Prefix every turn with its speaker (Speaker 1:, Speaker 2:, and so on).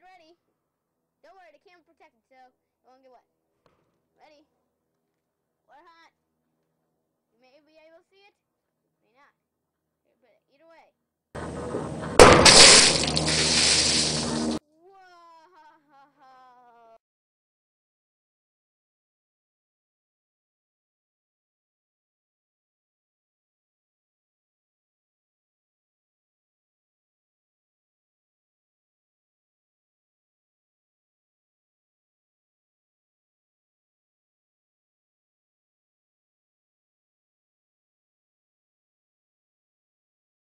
Speaker 1: get ready. Don't worry, the camera protected, so it won't get wet. Ready? We're hot. You may be able to see it,